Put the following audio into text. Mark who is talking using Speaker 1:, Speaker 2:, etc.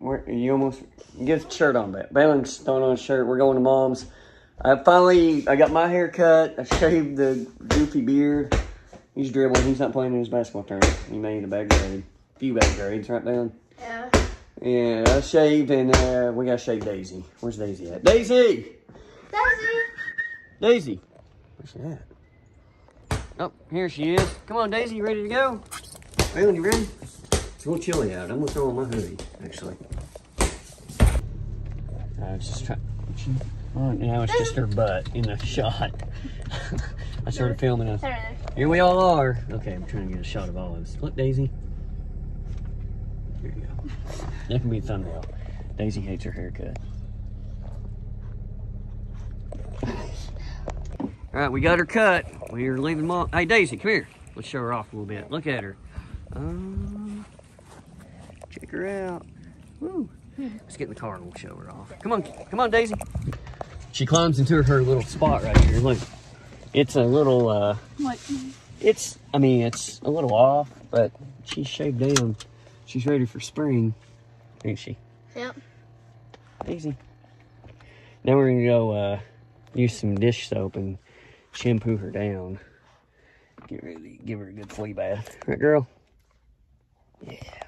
Speaker 1: We're, you almost get the shirt on, but Bailey's throwing on a shirt. We're going to mom's. I finally, I got my hair cut. I shaved the goofy beard. He's dribbling. He's not playing in his basketball tournament. He made a bad grade. A few bad grades, right, Bailey?
Speaker 2: Yeah.
Speaker 1: Yeah, I shaved and uh, we got to shave Daisy. Where's Daisy at? Daisy!
Speaker 2: Daisy.
Speaker 1: Daisy! Where's she at? Oh, here she is. Come on, Daisy, you ready to go? Bailey, you ready? It's a little chilly out. I'm gonna throw on my hoodie, actually. I was just trying. Oh, now it's just her butt in the shot. I started filming us.
Speaker 2: There, there.
Speaker 1: Here we all are. Okay, I'm trying to get a shot of all of us. Look, Daisy. Here you go. That can be a thumbnail. Daisy hates her haircut. All right, we got her cut. We're leaving mom. Hey, Daisy, come here. Let's show her off a little bit. Look at her. Um, check her out. Woo. Let's get in the car and we'll show her off. Come on, come on, Daisy. She climbs into her little spot right here. Look, it's a little, uh,
Speaker 2: What?
Speaker 1: it's, I mean, it's a little off, but she's shaved down. She's ready for spring, ain't she?
Speaker 2: Yep.
Speaker 1: Daisy. Now we're gonna go uh, use some dish soap and shampoo her down. Get ready, give her a good flea bath. Right, girl? Yeah,